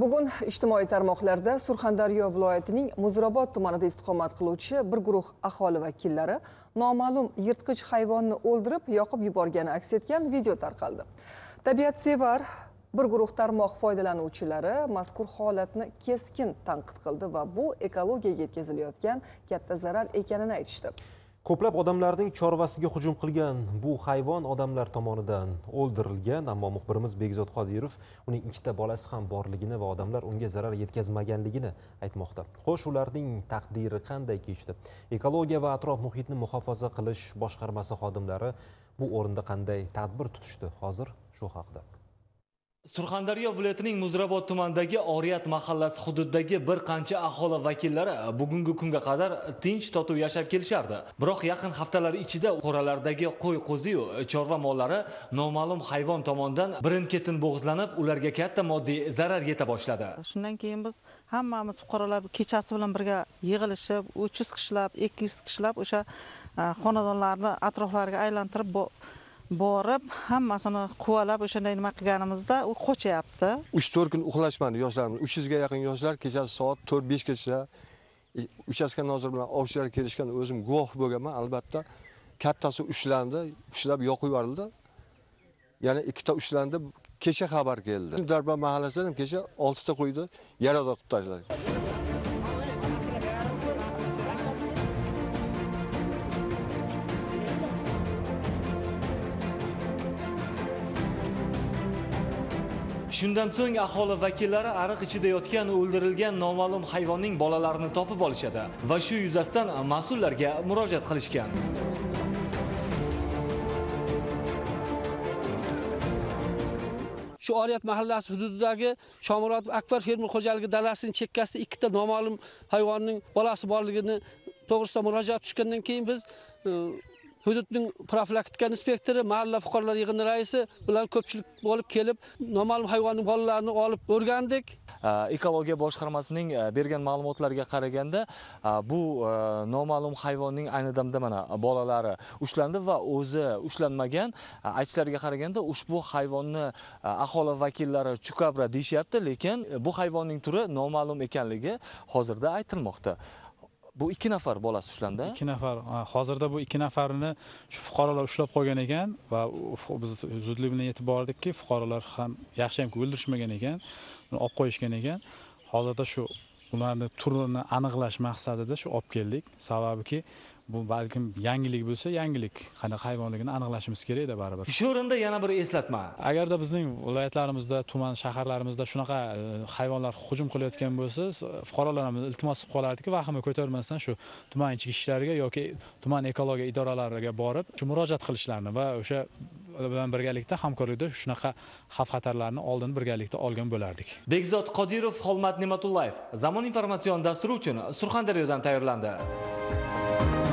bugun ijtimoiy tarmoqlarda surxondaryo viloyatining muzrabot tumanida istiqomat qiluvchi bir guruh aholi vakillari noma'lum yirtqich hayvonni o'ldirib yoqib yuborgani aks etgan video tarqaldi. Tabiatsevar bir guruh tarmoq foydalanuvchilari mazkur holatni keskin tanqid qildi va bu ekologiyaga yetkazilayotgan katta zarar ekanini aytishdi. Ko'plab odamlarning chorvasiga hujum qilgan bu hayvon odamlar tomonidan o'ldirilgan ammo muxbirimiz bekzod qodirov uning ikkita bolasi ham borligini va odamlar unga zarar yetkazmaganligini aytmoqda. Xo'sh ularning taqdiri qanday kechdi? Ekologiya va atrof muhitni muhofaza qilish boshqarmasi xodimlari bu o'rinda qanday tadbir tutishdi? Hozir shu haqida surxondaryo viloyatining muzrabot tumanidagi oriyat mahallasi hududidagi bir qancha aholi vakillari bugungi kunga qadar tinch totuv yashab kelishardi. Biroq yaqin haftalar ichida qo'ralardagi qo'y qo'ziyu chorva mollari noma'lum hayvon tomonidan birin ketin bo'g'izlanib ularga katta moddiy zarar yeta boshladi. Shundan keyin biz hammamiz fuqarolar kechasi bilan birga yig'ilishib uch yuz kishilab ikki yuz kishilab o'sha e, xonadonlarni atroflariga aylantirib borib hammasini quvalab o'shanday nima qilganimizda u qochyapti. Uch to'rt kun uxlashmadi yoshlarimiz uch yuzga yaqin yoshlar kechasi soat to'rt beshgacha e, uchastka noziri bilan ovchilar kelishgan o'zim guvoh bo'lganman. Albatta kattasi ushlandi ushlab yoqib yuborildi. Yana ikkita ushlandi kecha xabar keldi. Darba mahallasidan ham kecha oltita qo'yni yarador qilib tashladi shundan so'ng aholi vakillari ariq ichida yotgan o'ldirilgan noma'lum hayvonning bolalarini topib olishadi va shu yuzasidan mas'ullarga murojaat qilishgan. Shu oriyat mahallasi hududidagi shomurodov akbar fermer xo'jaligi dalasining chekkasida ikkita noma'lum hayvonning bolasi borligini to'g'risida murojaat tushgandan keyin biz e, hududning profilaktika inspektori mahalla fuqarolar yig'ini raisi bilan ko'pchilik bo'lib kelib noma'lum hayvonning bolalarini olib o'rgandik. Э, Ekologiya boshqarmasining э, bergan ma'lumotlarga qaraganda э, bu noma'lum hayvonning ayni damda mana bolalari ushlandi va o'zi ushlanmagan. Aytishlariga qaraganda ushbu hayvonni aholi vakillari chukabra deyishyapti lekin bu hayvonning turi noma'lum ekanligi hozirda aytilmoqda. Bu ikki nafar bolasi ushlandi ikki nafar. Hozirda bu ikki nafarini shu fuqarolar ushlab qolgan ekan va biz zudlik bilan yetib bordikki fuqarolar ham yaxshiyamki o'ldirishmagan ekan uni olib qo'yishgan ekan. Hozirda shu ularni turini aniqlash maqsadida shu olib keldik. Sababiki bu balkim yangilik bo'lsa yangilik. Qanaqa hayvonligini aniqlashimiz kerakda baribir. Shu o'rinda yana bir eslatma. Agarda bizning viloyatlarimizda tuman shaharlarimizda shunaqa e, hayvonlar hujum qilayotgan bo'lsa fuqarolarimiz iltimos qilib qolardiki vahima ko'tarmasdan shu tuman ichki ishlarga yoki tuman ekologiya idoralariga borib shu murojaat qilishlarini va o'sha bilan birgalikda hamkorlikda shunaqa xavf xatarlarni oldini birgalikda olgan bo'lardik. Bekzod qodirov xolmat ne'matullayev zamon informatsion dasturi uchun surxondaryodan tayyorlandi